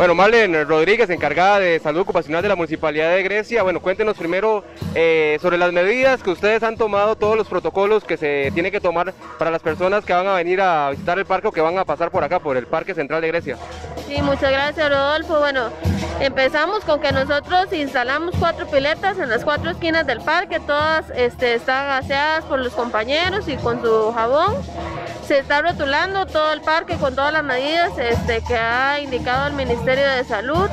Bueno, Marlene Rodríguez, encargada de salud ocupacional de la Municipalidad de Grecia. Bueno, cuéntenos primero eh, sobre las medidas que ustedes han tomado, todos los protocolos que se tiene que tomar para las personas que van a venir a visitar el parque o que van a pasar por acá, por el Parque Central de Grecia. Sí, muchas gracias Rodolfo. Bueno, empezamos con que nosotros instalamos cuatro piletas en las cuatro esquinas del parque, todas este, están aseadas por los compañeros y con su jabón se está rotulando todo el parque con todas las medidas este, que ha indicado el Ministerio de Salud.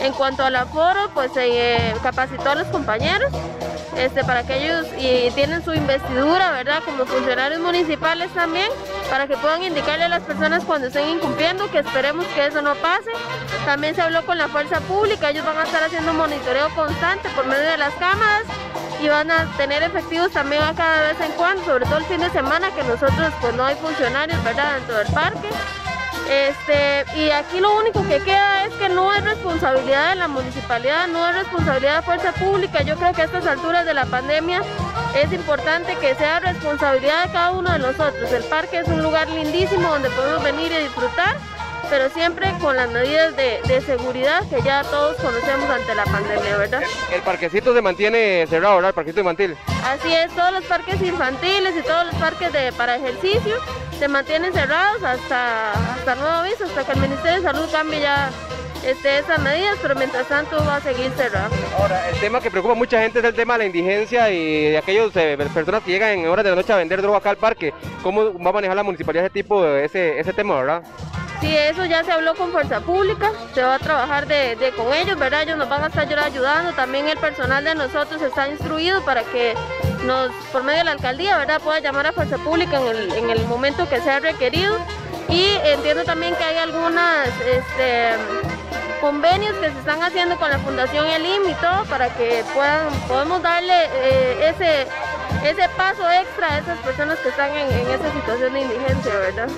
En cuanto al aforo, pues se eh, capacitó a los compañeros este, para que ellos y tienen su investidura, ¿verdad? Como funcionarios municipales también, para que puedan indicarle a las personas cuando estén incumpliendo, que esperemos que eso no pase. También se habló con la fuerza pública, ellos van a estar haciendo un monitoreo constante por medio de las cámaras y van a tener efectivos también a cada vez en cuando, sobre todo el fin de semana que nosotros pues no hay funcionarios ¿verdad? dentro del parque. Este, y aquí lo único que queda es que no es responsabilidad de la municipalidad, no es responsabilidad de fuerza pública. Yo creo que a estas alturas de la pandemia es importante que sea responsabilidad de cada uno de nosotros. El parque es un lugar lindísimo donde podemos venir y disfrutar pero siempre con las medidas de, seguridad que ya todos conocemos ante la pandemia, ¿verdad? El, parquecito se mantiene cerrado, ¿verdad? El parquecito infantil. Así es, todos los parques infantiles y todos los parques de, para ejercicio se mantienen cerrados hasta, hasta nuevo aviso, hasta que el Ministerio de Salud cambie ya este, esas medidas, pero mientras tanto va a seguir cerrado. Ahora, el tema que preocupa a mucha gente es el tema de la indigencia y de aquellas eh, personas que llegan en horas de la noche a vender droga acá al parque. ¿Cómo va a manejar la municipalidad ese tipo de ese, ese tema, verdad? Sí, eso ya se habló con Fuerza Pública, se va a trabajar de, con ellos, ¿verdad? Ellos nos van a estar ayudando, también el personal de nosotros está instruido para que nos, por medio de la alcaldía, ¿verdad? Pueda llamar a Fuerza Pública en el, momento que sea requerido. Y entiendo también que hay algunas este, convenios que se están haciendo con la Fundación Elim y para que puedan, podemos darle eh, ese, ese paso extra a esas personas que están en, en esa situación de indigencia, ¿verdad?